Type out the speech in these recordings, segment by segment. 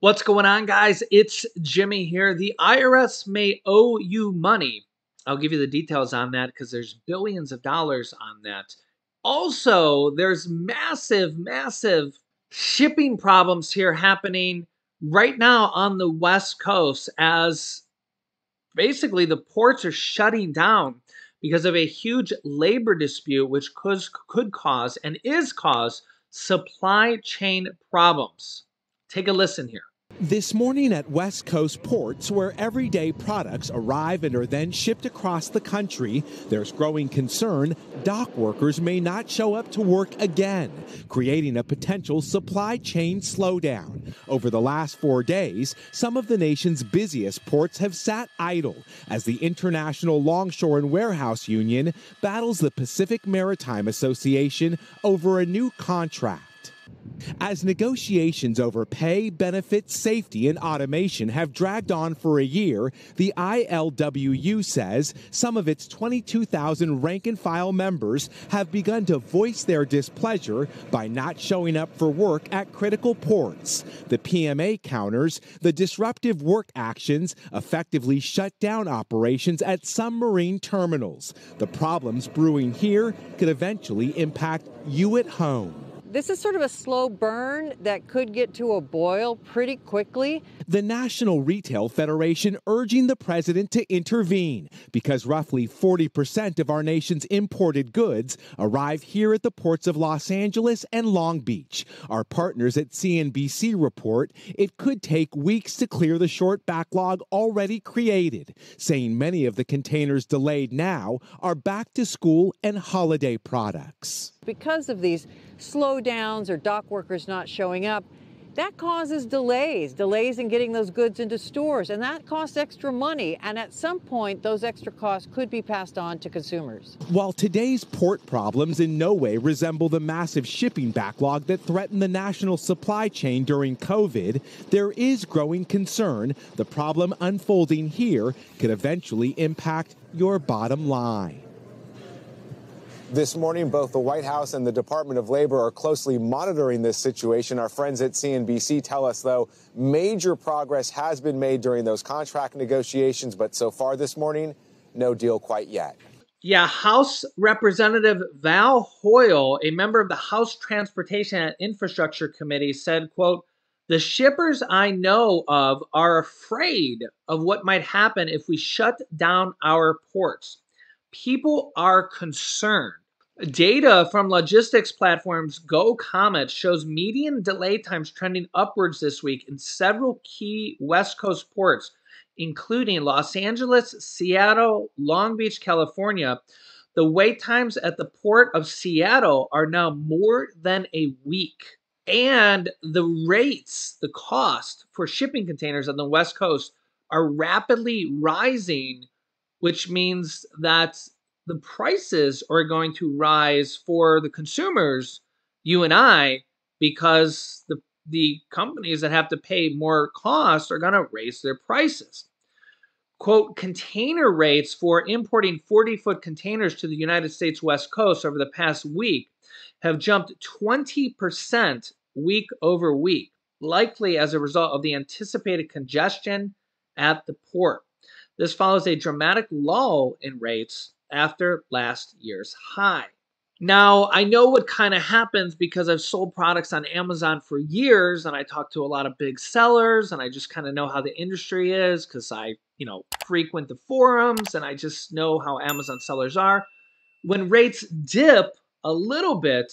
What's going on, guys? It's Jimmy here. The IRS may owe you money. I'll give you the details on that because there's billions of dollars on that. Also, there's massive, massive shipping problems here happening right now on the West Coast as basically the ports are shutting down because of a huge labor dispute, which could, could cause and is cause supply chain problems. Take a listen here. This morning at West Coast ports, where everyday products arrive and are then shipped across the country, there's growing concern dock workers may not show up to work again, creating a potential supply chain slowdown. Over the last four days, some of the nation's busiest ports have sat idle as the International Longshore and Warehouse Union battles the Pacific Maritime Association over a new contract. As negotiations over pay, benefits, safety, and automation have dragged on for a year, the ILWU says some of its 22,000 rank and file members have begun to voice their displeasure by not showing up for work at critical ports. The PMA counters the disruptive work actions effectively shut down operations at some marine terminals. The problems brewing here could eventually impact you at home. This is sort of a slow burn that could get to a boil pretty quickly. The National Retail Federation urging the president to intervene because roughly 40% of our nation's imported goods arrive here at the ports of Los Angeles and Long Beach. Our partners at CNBC report it could take weeks to clear the short backlog already created, saying many of the containers delayed now are back to school and holiday products. Because of these slowdowns or dock workers not showing up, that causes delays, delays in getting those goods into stores, and that costs extra money. And at some point, those extra costs could be passed on to consumers. While today's port problems in no way resemble the massive shipping backlog that threatened the national supply chain during COVID, there is growing concern the problem unfolding here could eventually impact your bottom line. This morning, both the White House and the Department of Labor are closely monitoring this situation. Our friends at CNBC tell us, though, major progress has been made during those contract negotiations, but so far this morning, no deal quite yet. Yeah, House Representative Val Hoyle, a member of the House Transportation and Infrastructure Committee, said, quote, the shippers I know of are afraid of what might happen if we shut down our ports people are concerned. Data from logistics platforms GoComet shows median delay times trending upwards this week in several key West Coast ports, including Los Angeles, Seattle, Long Beach, California. The wait times at the port of Seattle are now more than a week. And the rates, the cost for shipping containers on the West Coast are rapidly rising which means that the prices are going to rise for the consumers, you and I, because the the companies that have to pay more cost are going to raise their prices. Quote, container rates for importing 40 foot containers to the United States West Coast over the past week have jumped 20% week over week, likely as a result of the anticipated congestion at the port. This follows a dramatic lull in rates after last year's high. Now, I know what kind of happens because I've sold products on Amazon for years and I talk to a lot of big sellers and I just kind of know how the industry is because I, you know, frequent the forums and I just know how Amazon sellers are. When rates dip a little bit,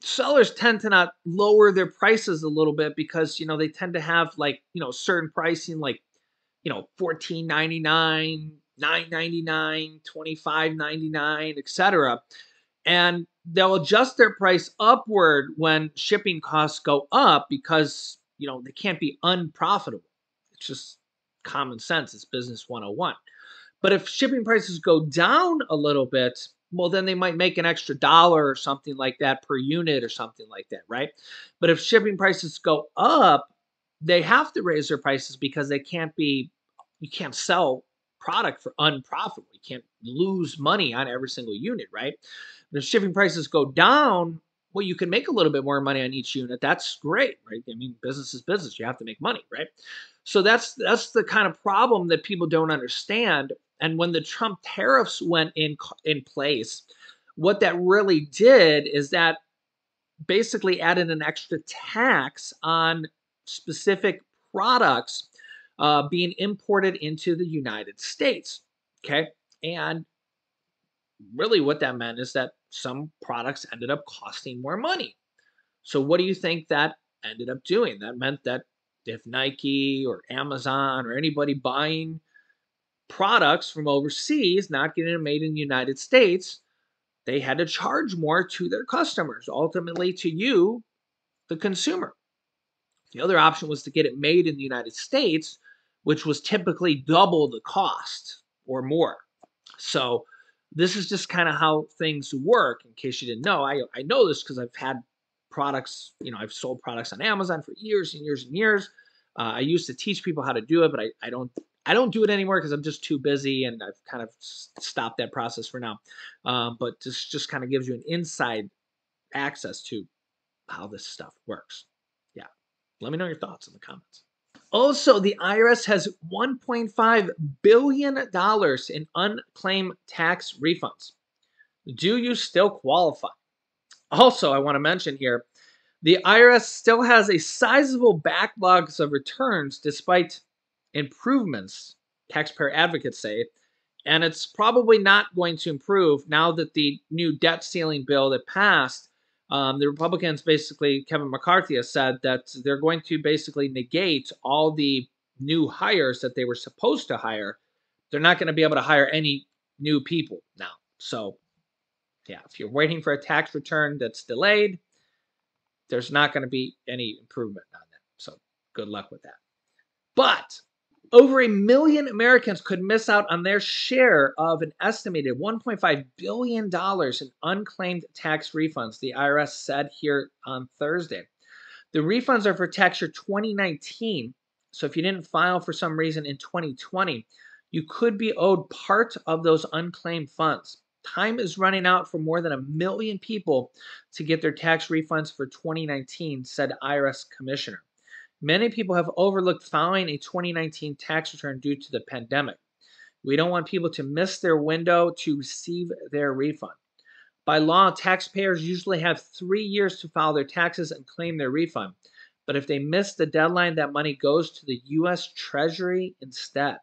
sellers tend to not lower their prices a little bit because, you know, they tend to have like, you know, certain pricing like you know, fourteen ninety nine, nine ninety nine, twenty five ninety nine, etc. And they'll adjust their price upward when shipping costs go up because you know they can't be unprofitable. It's just common sense. It's business 101. But if shipping prices go down a little bit, well, then they might make an extra dollar or something like that per unit or something like that, right? But if shipping prices go up, they have to raise their prices because they can't be you can't sell product for unprofitable. You can't lose money on every single unit, right? If shipping prices go down, well, you can make a little bit more money on each unit. That's great, right? I mean, business is business. You have to make money, right? So that's that's the kind of problem that people don't understand. And when the Trump tariffs went in in place, what that really did is that basically added an extra tax on specific products uh, being imported into the United States. Okay, and really what that meant is that some products ended up costing more money. So what do you think that ended up doing? That meant that if Nike or Amazon or anybody buying products from overseas, not getting them made in the United States, they had to charge more to their customers, ultimately to you, the consumer. The other option was to get it made in the United States, which was typically double the cost or more. So this is just kind of how things work. In case you didn't know, I, I know this because I've had products, you know, I've sold products on Amazon for years and years and years. Uh, I used to teach people how to do it, but I, I don't I don't do it anymore because I'm just too busy and I've kind of stopped that process for now. Um, but this just kind of gives you an inside access to how this stuff works. Let me know your thoughts in the comments. Also, the IRS has $1.5 billion in unclaimed tax refunds. Do you still qualify? Also, I want to mention here the IRS still has a sizable backlogs of returns despite improvements, taxpayer advocates say, and it's probably not going to improve now that the new debt ceiling bill that passed um, the Republicans basically, Kevin McCarthy has said that they're going to basically negate all the new hires that they were supposed to hire. They're not going to be able to hire any new people now. So, yeah, if you're waiting for a tax return that's delayed, there's not going to be any improvement on that. So, good luck with that. But over a million Americans could miss out on their share of an estimated $1.5 billion in unclaimed tax refunds, the IRS said here on Thursday. The refunds are for tax year 2019. So if you didn't file for some reason in 2020, you could be owed part of those unclaimed funds. Time is running out for more than a million people to get their tax refunds for 2019, said IRS Commissioner. Many people have overlooked filing a 2019 tax return due to the pandemic. We don't want people to miss their window to receive their refund. By law, taxpayers usually have three years to file their taxes and claim their refund. But if they miss the deadline, that money goes to the U.S. Treasury instead.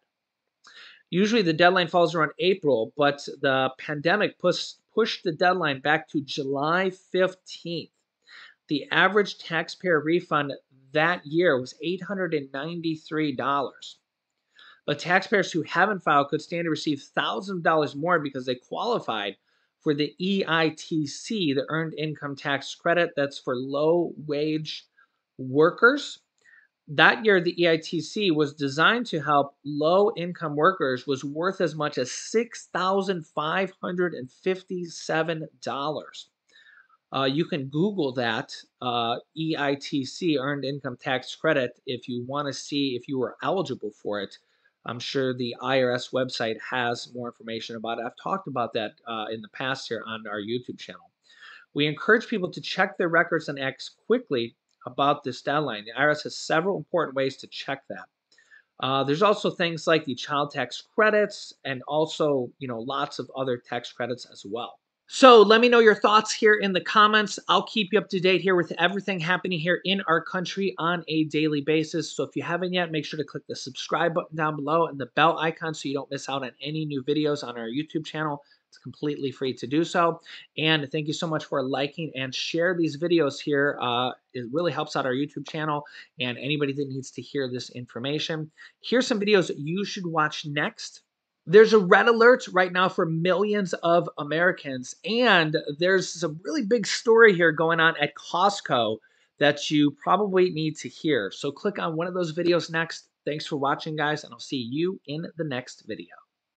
Usually the deadline falls around April, but the pandemic pushed, pushed the deadline back to July 15th. The average taxpayer refund that year was $893. But taxpayers who haven't filed could stand to receive thousands of dollars more because they qualified for the EITC, the Earned Income Tax Credit, that's for low wage workers. That year, the EITC was designed to help low income workers, was worth as much as $6,557. Uh, you can Google that uh, EITC, Earned Income Tax Credit, if you want to see if you were eligible for it. I'm sure the IRS website has more information about it. I've talked about that uh, in the past here on our YouTube channel. We encourage people to check their records and act quickly about this deadline. The IRS has several important ways to check that. Uh, there's also things like the child tax credits and also, you know, lots of other tax credits as well. So let me know your thoughts here in the comments. I'll keep you up to date here with everything happening here in our country on a daily basis. So if you haven't yet, make sure to click the subscribe button down below and the bell icon so you don't miss out on any new videos on our YouTube channel. It's completely free to do so. And thank you so much for liking and share these videos here. Uh, it really helps out our YouTube channel and anybody that needs to hear this information. Here's some videos that you should watch next. There's a red alert right now for millions of Americans, and there's a really big story here going on at Costco that you probably need to hear. So click on one of those videos next. Thanks for watching, guys, and I'll see you in the next video.